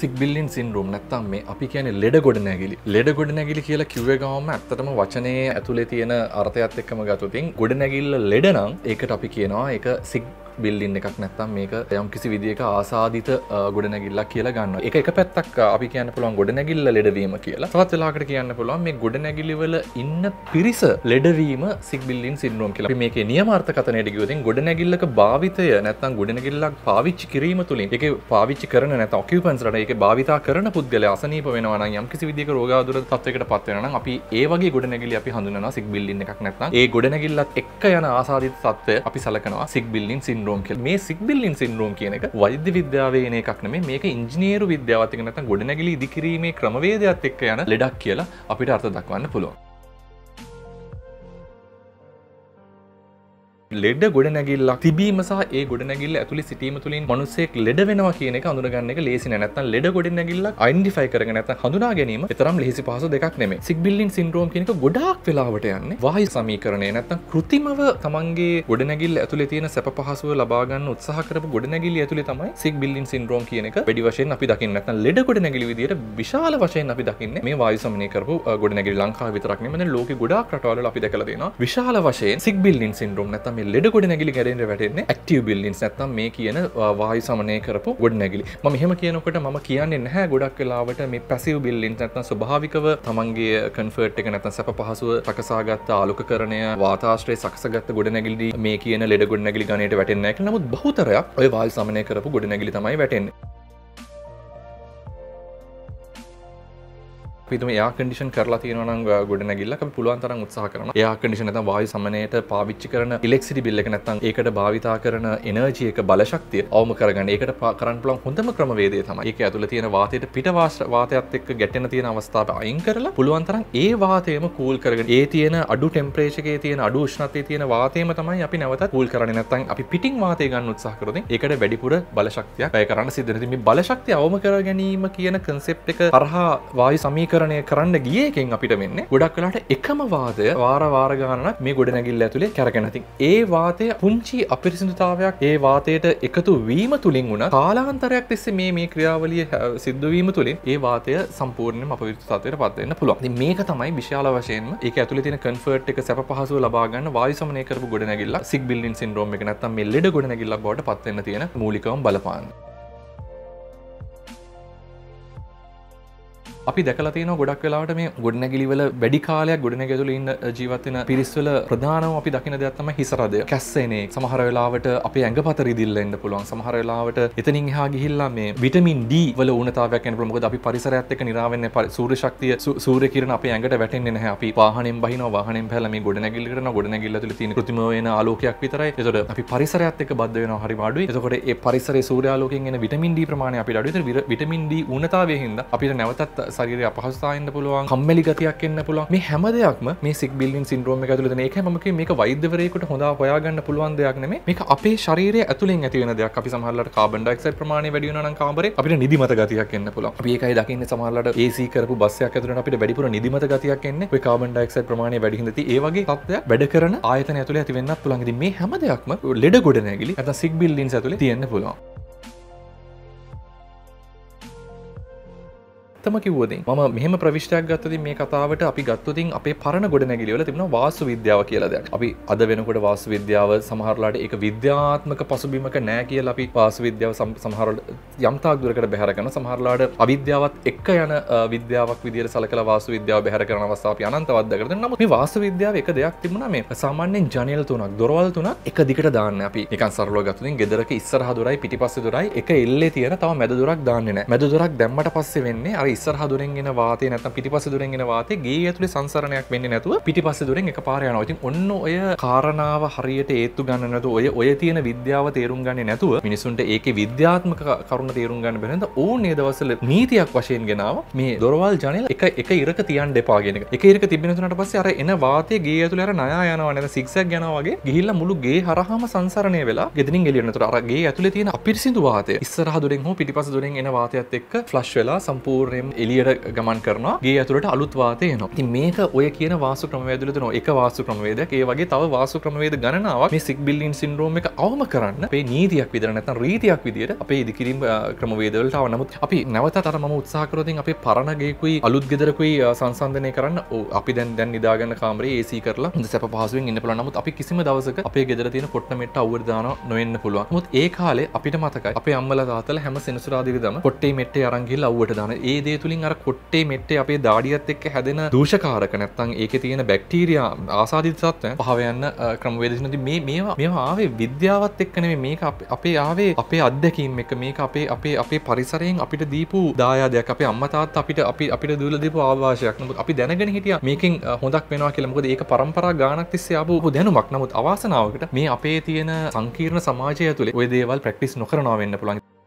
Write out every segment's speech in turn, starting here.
සික්බිල්ලින් සින්රුම් නැත්තම් මේ අපි කියන ලෙඩ ගොඩ නැගිලි ලෙඩ ගොඩ නැගිලි කියලා කිව්ව ගවම ඇත්තටම වචනය ඇතුළේ තියෙන අර්ථයත් එක්කම ගතුතින් ගොඩ නැගිල්ල ලෙඩනම් ඒකට අපි කියනවා එක සික් බිල්ලින් එකක් නැත්තම් මේක යම් කිසි විදික ආසාධිත ගොඩනැගිල්ලක් කියලා ගන්න එක එක පැත්තක් අපි කියන්න පුළුවන් ගොඩනැගිල්ල ලෙඩවීම කියලා. තවත් වෙලාකට කියන්න පුළුවන් මේ ගොඩනැගිලිවල ඉන්න පිරිස ලෙඩවීම සික්බිල්ලින් සින්රුවම් කියලා. මේක නියමාර්ථකතනයට ගියොතින් ගොඩනැගිල්ලක භාවිතය නැත්තම් ගොඩනැගිල්ලක් පාවිච්චි කිරීම තුළින් එක පාවිච්චි කරන නැත ඔකියපන්සට එක භාවිතා කරන පුද්ගල අසනීප වෙනවා යම් කිසි විදික රෝගාදුර තත්වකට පත්වෙන අපි ඒවගේ ගොඩනැගිලි අපි හඳුනන සික්බිල්ලින් එකක් නැත්නම් ඒ ගොඩනැගිල්ලත් එක්ක යන ආසාධිත තත්වය අපි සලකනවා සික්බිල්ලින් සින්රුවම් සින්රෝම් කියල. මේ සික්බිල්ලින් සින්රෝම් කියන එක වෛද්‍ය විද්‍යාවේන එකක් නෙමේ මේක ඉංජිනේරු විද්‍යාවතික නැත ගොඩනැගිලි ඉදිකිරීමේ ක්‍රමවේදයක් එක්ක යන ලෙඩක් කියලා අපිට අර්ථ දක්වන්න පුළුවන්. ලෙඩ ගොඩනැගිල්ලක් තිබීම සහ ඒ ගොඩනැගිල්ල ඇතුළි සිටීම තුළින් මනුස්සෙක් ලෙඩ වෙනවා කියන එක අඳුරගන්න එක ලේසි නැත්නම් ලෙඩ ගොඩනැගිල්ලක් අයිඩෙන්ටිෆයි කරගෙන නැත්නම් හඳුනා ගැනීම තරම් ලේසි පහසු දෙකක් නෙමෙයි. සිග්බිල්ලින් සින්ඩ්‍රෝම් කියන එක ගොඩාක් වෙලාවට යන්නේ වායු සමීකරණය. නැත්නම් કૃතිමව තමන්ගේ ගොඩනැගිල්ල ඇතුලේ තියෙන සැප පහසුව ලබා ගන්න උත්සාහ කරපු ගොඩනැගිල්ල ඇතුලේ තමයි සිග්බිල්ලින් සින්ඩ්‍රෝම් කියන එක වැඩි වශයෙන් අපි දකින්නේ. නැත්නම් ලෙඩ ගොඩනැගිලි විදියට විශාල වශයෙන් අපි දකින්නේ මේ වායු සමනය කරපු ගොඩනැගිලි ලංකාවේ විතරක් නෙමෙයි. ලෝකෙ ගොඩාක් රටවල අපි දැකලා තියෙනවා විශාල වශයෙන් සිග්බිල්ලින් සින්ඩ්‍රෝම් නැත්නම් මේ ලෙඩ ගොඩනැගිලි කැරෙන්ට වැටෙන්නේ ඇක්ටිව් බිල්ලින්ස් නැත්තම් මේ කියන වායු සමනය කරපු ගොඩ නැගිලි. ම මෙහම කියනකොට ම කියන්නේ නැහැ ගොඩක් වෙලාවට මේ පැසිව් බිල්ලින් නැත්නම් ස්වභාවිකව තමන්ගේ කන්ෆර්ට් එක නැත්නම් සැප පහසුව සකසාගත්ත ආලෝක කරණය වාතාශ්‍රය සකසගත්ත ගොඩ නැගිලි මේ කියන ලෙඩ ගොඩ නැගිලි ගණයට වැටෙන්නේ නැහැ නමුත් බහුතරයක් ඔය වායු සමනය කරපු ගොඩ නැගිලි තමයි වැටෙන්නේ. පිතුම යා කඩිෂන් කරලා තියෙනවනම් ගොඩ නැගිල්ල අපි පුළුවන් තරම් උත්සාහ කරනවා. යා කඩිෂන් නැත්නම් වායු සමනයට පාවිච්චි කරන ඉලෙක්ට්‍රිසිටි බිල් එක නැත්නම් ඒකට භාවිතා කරන එනර්ජි එක බල ශක්තිය අවම කරගන්න. ඒකට කරන්න පුළුවන් හොඳම ක්‍රමවේදය තමයි. ඒක ඇතුළේ තියෙන වාතයට පිට වාතයත් එක්ක ගැටෙන තියෙන අවස්ථාව අයින් කරලා පුළුවන් තරම් ඒ වාතයම කූල් කරගෙන ඒ තියෙන අඩු ටෙම්පරේචර් එකේ තියෙන අඩු උෂ්ණත්වයේ තියෙන වාතයම තමයි අපි නැවතත් කූල් කරන්නේ. නැත්නම් අපි පිටින් වාතය ගන්න උත්සාහ කරොත් ඒකට වැඩිපුර බල ශක්තියක් වැය කරන්න සිද්ධ වෙනවා. මේ බල ශක්තිය අවම කර ගැනීම කියන කන්සෙප්ට් එක තරහා වායු සමීකරණ සමීකරණය කරන්න ගියකින් අපිට වෙන්න ගොඩක් කලාට එකම වාදය වාර වාරගානක් මේ ගොඩ නැගිල්ල ඇතුළේ කැරගෙනති ඒ වාතය පුංචි අපිරිසිදුතාවයක්. ඒ වාතයට එකතු වීම තුළින් වුණ කාලාන්තරයක් තිස්සේ මේ මේ ක්‍රියාවලිය සිද්ධවීම තුළින් ඒ වාතය සම්පූර්ණ අප විතත්වයට පත්වන්න පුළුවන්. මේක තමයි විශාල වශයෙන් ඒ ඇතුළ තින කන්ෆර්ට් එක සැප පහසුව ලබාගන්න වායුසමනය කරපු ගොඩ නැගිල්ල සික් බිල්ලින් සින්රෝම එක නැත්තම් මේ ලෙඩ ගොඩ නැගිල්ලක් බවට පත්වන්න තියෙන මූලිකවම් බලපාන්න අපි දැකලා තියෙනවා ගොඩක් වෙලාවට මේ ගොඩනැගිලිවල වැඩි කාලයක් ගොඩනැගිලි ඉන්න ජීවත් වෙන පිරිස්වල ප්‍රධානම අපි දකින දෙයක් තමයි හිසරදය. කැස්සෙනේ සමහර වෙලාවට අපේ ඇඟපත රිදිල්ල එන්න පුළුවන්. සමහර වෙලාවට එතනින් එහා ගිහිල්ලා මේ විටමින් D වල ඌනතාවයක් එන්න පුළුවන්. මොකද අපි පරිසරයත් එක්ක නිරාවෙන්නේ සූර්ය ශක්තිය සූර්ය කිරණ අපේ ඇඟට වැටෙන්නේ නැහැ. අපි වාහනෙන් බහිනවා වාහනෙන් පැහැලා මේ ගොඩනැගිලි කරනවා. ගොඩනැගිල්ල ඇතුලේ තියෙන કૃත්‍රිම වෙන ආලෝකයක් විතරයි. ඒතකොට අපි පරිසරයත් එක්ක බද්ධ වෙනවා හරි අඩුයි. එතකොට ඒ පරිසරයේ සූර්යාලෝකයෙන් එන විටමින් D ප්‍රමාණය අපිට අඩුයි. ඒතර විටමින් D ඌනතාවයෙන් හින්දා අපිට නැවතත් ශරීරය අපහසුතාවයෙන් එන්න පුළුවන් කම්මැලි ගතියක් එන්න පුළුවන්. මේ හැම දෙයක්ම මේ සික් බිල්ඩින් සින්ඩ්‍රෝම් එක ඇතුළේ තියෙන ඒක මම කිය. මේක වෛද්‍යවරයෙකුට හොඳ හොයාගන්න පුළුවන් දෙයක් නෙමෙයි. මේක අපේ ශරීරය ඇතුළෙන් ඇති වෙන දෙයක්. අපි සමහරවිට කාබන් ඩයොක්සයිඩ් ප්‍රමාණය වැඩි වෙනවා නම් කාමරේ අපිට නිදිමත ගතියක් එන්න පුළුවන්. අපි ඒකයි දකින්නේ සමහරවිට AC කරපු බස් එකක් ඇතුළේ අපිට වැඩිපුර නිදිමත ගතියක් එන්නේ. ඔය කාබන් ඩයොක්සයිඩ් ප්‍රමාණය වැඩි හින්දා ඒ වගේ තත්ත්වයක් වැඩ කරන ආයතන ඇතුළේ ඇති වෙන්නත් පුළුවන්. ඉතින් මේ හැම දෙයක්ම ලෙඩ ගොඩ නැගිලි නැත්නම් සික් බිල්ඩින්ස් ඇතුළේ තියෙන්න පුළුවන්. තම කිව්වදින් මම මෙහම ප්‍රවිශ්ටයක් ගත්තති මේ කතාවට අපි ගත්තුතින් අපේ පරණ ගොඩ නැගිලිවල තිබෙන වාසු විද්‍යාව කියලද අපි අද වෙනකොට වාසු විද්‍යාව සමහරලාට එක විද්‍යාත්මක පසුබිමක නෑ කියල අපි පාසු විද්‍යාව සමහරල යම්තාක් දුරකට බැහරගන සමහරලාට අවිද්‍යාවත් එක්ක යන විද්‍යාවක් විදිර සලකල වාසු විද්‍යාව බැහර කරන අවස්ථාව අනන්තවද කරන නම මේ වාසු විද්‍යාව එක දෙයක් තිබුණ මේ සාමාන්‍යෙන් ජනල් තුනක් දොරවල් තුනක් එක දිකට දාන්න අපි. එක සරලෝ ගතුලින් ගෙදරක ඉස්සරහ දුරයි පිටිපස්ස දුරයි එක එල්ලේ තියෙන තව මැද දුරක් දාන්න නෑ. මැද දුරක් දැම්මට පස්සේ වෙන්නේ අර ඉස්සරහ දුරෙන් එන වාතය නැත්නම් පිටිපස්ස දුරෙන් එන වාතය ගේ ඇතුලේ සංසරණයක් වෙන්නේ නැතුව පිටිපස්ස දුරෙන් එකපාර යනවා. ඉතින් ඔන්න ඔය කාරණාව හරියට ඒත්තු ගන්න නැතුව ඔය ඔය තියෙන විද්‍යාව තේරුම් ගන්නේ නැතුව මිනිසුන්ට ඒකේ විද්‍යාත්මක කරුණ තේරුම් ගන්න බැහැ. නේද? ඕන් මේ දවස්වල නීතියක් වශයෙන් ගෙනාව මේ දොරවල් ජනෙල් එක එක ඉරක තියන්න එපා කියන එක. එක ඉරක තිබෙන තුනට පස්සේ අර එන වාතය ගේ ඇතුලේ අර ණයා යනවා නේද? සික්සැක් යනවා වගේ ගිහිල්ලා මුළු ගේ හරහාම සංසරණය වෙලා ගෙදරින් එළියට යනතර අර ගේ ඇතුලේ තියෙන අපිරිසිදු වාතය ඉස්සරහ දුරෙන් හෝ පිටිපස්ස දුරෙන් එන වාතයත් එක්ක ෆ්ලෂ් වෙලා සම්පූර්ණයෙන් අනිවාර්යයෙන් එළියට ගමන් කරනවා ගේ ඇතුළට අලුත් වාතය එනවා. ඉතින් මේක ඔය කියන වාස්තු ක්‍රමවේදවල තියෙන එක වාස්තු ක්‍රමවේදයක් ඒ වගේ තව වාස්තු ක්‍රමවේද ගණනාවක් මේ සික් බිල්ඩින් සින්ඩ්‍රෝම් එක අවම කරන්න අපේ නීතියක් විදිහට නැත්නම් රීතියක් විදිහට අපේ ඉදිකිරීම ක්‍රමවේදවලට ආව. නමුත් අපි නැවතත් අර මම උත්සාහ කරොතින් අපේ පරණ ගේකුයි අලුත් ගෙදරකුයි සංසන්ධනය කරන්න අපි දැන් දැන් නිදාගන්න කාමරේ AC කරලා හොඳ සැප පහසුවෙන් ඉන්න පුළුවන්. නමුත් අපි කිසිම දවසක අපේ ගෙදර තියෙන කොට්ට මෙට්ට අවුවර දානවා නොවෙන්න පුළුවන්. නමුත් ඒ කාලේ අපිට මතකයි අපේ අම්මලා තාත්තලා හැම සෙනසුරාදිරිදම කොට්ටේ මෙට්ටේ අරන් ගිහලා අවුවට දාන. ඒ දේ තුළින් අර කොට්ටේ මෙට්ට අපේ දාඩියත් එක්ක හැදෙන දූෂකාරක නැත්තං ඒක තියෙන බැක්ටීරයා ආසාධිතත්ව පහවයන්න ක්‍රමවේදශනති මේ මේවා මෙවා ආවේ විද්‍යාවත් එක්කනේ මේක අපේ ආවේ අපේ අත්දැකීම් එක. මේක අපේ අපේ අපේ පරිසරයෙන් අපිට දීපු දායාදයක්. අපේ අම්මතාත් අපිට අපි අපිට දුල දෙපු ආවාශයක් නමුත් අපි දැනගෙන හිටිය මේකින් හොඳක් වෙනවා කියලමුකද ඒක පරම්පරා ගානක් තිස්සේ ආපු දැනුමක්. නමුත් අවාසනාවකට මේ අපේ තියෙන සංකීර්ණ සමාජය තුළේ ඔය දේවල් ප්‍රක්ටිස් නොකරනවා වෙන්න පුළන්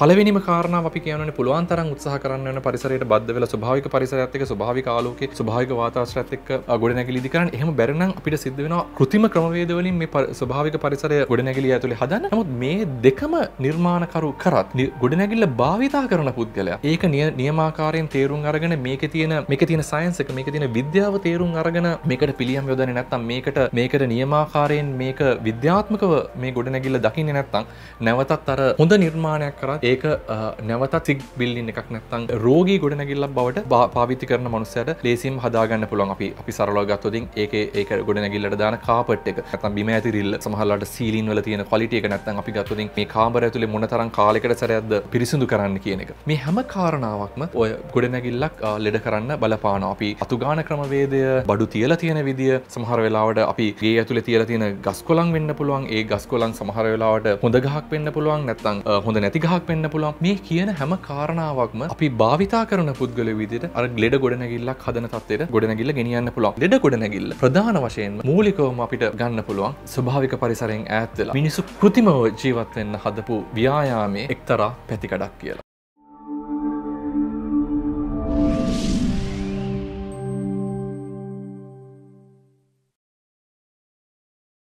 පලවෙනිම කාරණ අපි කියන පුළුවන් තරම් උත්සාහ කරන්න පරිසරයට බද්ධ වෙලා ස්වභාවික පරිසරයත් එක්ක ස්වභාවික ආලෝකයේ ස්වභාවික වාතාවරණයත් එක්ක ගොඩනැගිලි ඉදි කරන්න එහෙම බැරි නම් අපිට සිද්ධ වෙනවා કૃතිම ක්‍රමවේද වලින් මේ ස්වභාවික පරිසරය ගොඩනැගිලි ඇතුලේ හදන්න. නමුත් මේ දෙකම නිර්මාණකරු කරත් ගොඩනැගිල්ල භාවිතා කරන පුද්ගලයා ඒක නියමාකාරයෙන් තේරුම් අරගෙන මේකේ තියෙන මේකේ තියෙන සයන්ස් එක මේකේ තියෙන විද්‍යාව තේරුම් අරගෙන මේකට පිළියම් යොදන්නේ නැත්නම් මේකට මේකට නියමාකාරයෙන් මේක විද්‍යාත්මකව මේ ගොඩනැගිල්ල දකින්නේ නැත්නම් නැවතත් අර හොඳ නිර්මාණයක් කරත් ඒක නැවතත් සික් බිල්ලින් එකක් නැත්තං රෝගී ගොඩනැගිල්ලක් බවට පාවිති කරන මනුස්සයට ලේසිම් හදාගන්න පුළුවන්. අපි අපි සරලව ගත්තොතින් ඒක ඒක ගොඩනැගිල්ලට දාන කාපට් එක. නැත්නම් බිම ඇතිරිල්ල සමහරලාට සීලින් වල තියෙන ක්වලිටි එක නැත්නම් අපි ගත්තොතින් මේ කාමර ඇතුලේ මොන තරම් කාලයකට සැරයක්ද පිරිසිදු කරන්න කියන එක. මේ හැම කාරණාවක්ම ඔය ගොඩනැගිල්ලක් ලෙඩ කරන්න බලපානවා. අපි අතුගාන ක්‍රමවේදය බඩු තියලා තියෙන විදිය සමහර වෙලාවට අපි ගේ ඇතුලේ තියලා තියෙන ගස් කොළන් වෙන්න පුළුවන්. ඒ ගස් කොළන් සමහර වෙලාවට හොඳ ගහක් වෙන්න පුළුවන්. නැත්නම් හොඳ නැති ගහක් වෙන්න පුළුවන් මේ කියන හැම කාරණාවක්ම අපි භාවිතා කරන පුද්ගල විදිහට අර ලෙඩ ගොඩනැගිල්ලක් හදන තත්ත්වයට ගොඩනැගිල්ල ගෙනියන්න පුළුවන්. ලෙඩ ගොඩනැගිල්ල ප්‍රධාන වශයෙන්ම මූලිකවම අපිට ගන්න පුළුවන් ස්වභාවික පරිසරයෙන් ඈත් වෙලා මිනිසු කෘතිමව ජීවත් වෙන්න හදපු ව්‍යායාමයේ එක්තරා පැතිකඩක් කියලා.